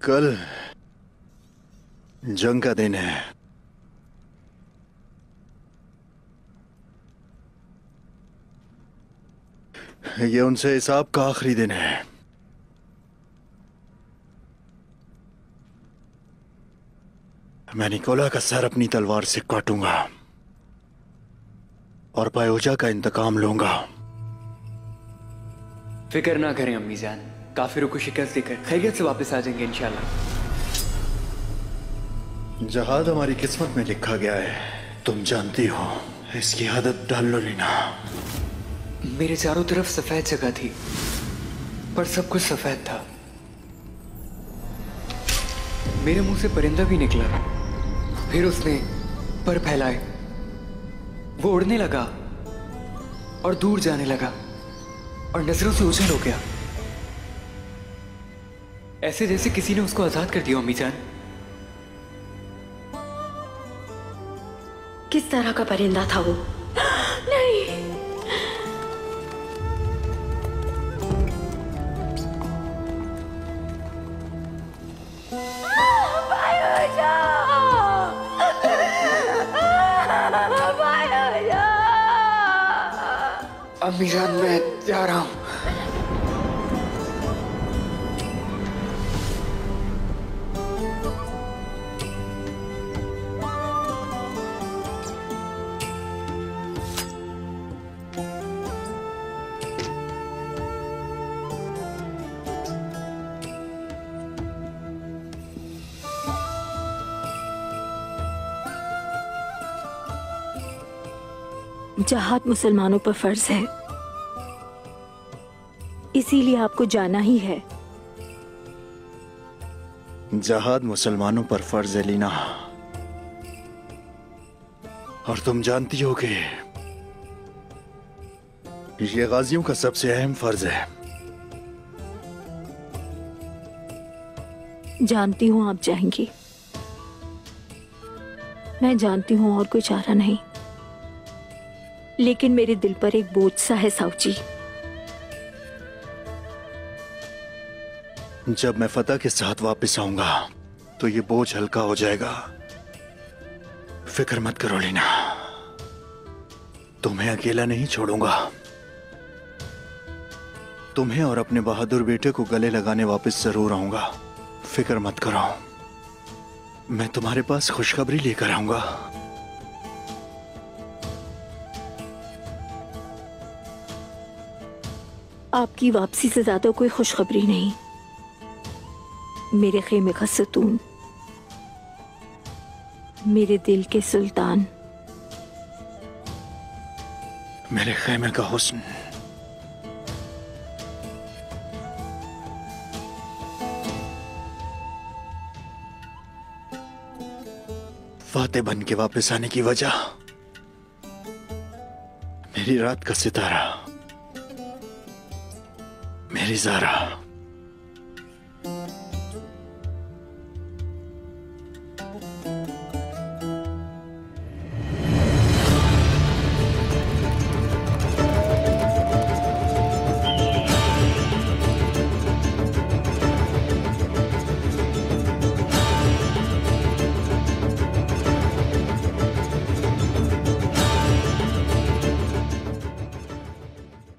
कल जंग का दिन है। ये उनसे हिसाब का आखिरी दिन है। मैं निकोला का सर अपनी तलवार से काटूँगा और पायोजा का इंतकाम लूँगा। फ़िक्र ना करें, अम्मी जान। काफिरों को शिकस्त देकर खैरियत से वापस आ जाएँगे इंशाल्लाह। जहाद हमारी किस्मत में लिखा गया है। तुम जानती हो इसकी आदत डाल लो लीना। मेरे चारों तरफ़ सफ़ेद जगह थी पर सब कुछ सफ़ेद था। मेरे मुँह से परिंदा भी निकला फिर उसने पर फैलाए। वो उड़ने लगा और दूर जाने लगा और नज़रों से उछल हो गया। ऐसे जैसे किसी ने उसको आज़ाद कर दिया अम्मी जान किस तरह का परिंदा था वो? नहीं! अम्मी जान मैं जा रहा हूँ। जहाद मुसलमानों पर फ़र्ज़ है। इसीलिए आपको जाना ही है। जहाद मुसलमानों पर फ़र्ज़ है लीना। और तुम जानती हो कि ये गाजियों का सबसे अहम फ़र्ज़ है। जानती हूँ आप जाएँगी। मैं जानती हूँ और कोई चारा नहीं। लेकिन मेरे दिल पर एक बोझ सा है साहू जी जब मैं फतेह के साथ वापस आऊँगा तो ये बोझ हल्का हो जाएगा। फ़िक्र मत करो, लीना। तुम्हें अकेला नहीं छोड़ूँगा। तुम्हें और अपने बहादुर बेटे को गले लगाने वापस ज़रूर आऊँगा। फ़िक्र मत करो। मैं तुम्हारे पास खुशखबरी लेकर आऊँगा। आपकी वापसी से ज़्यादा कोई खुशखबरी नहीं। मेरे खेमे का सतून, मेरे दिल के सुल्तान। मेरे खेमे का हुस्न। फाते बन के वापस आने की वजह, मेरी रात का सितारा। मेरी जारा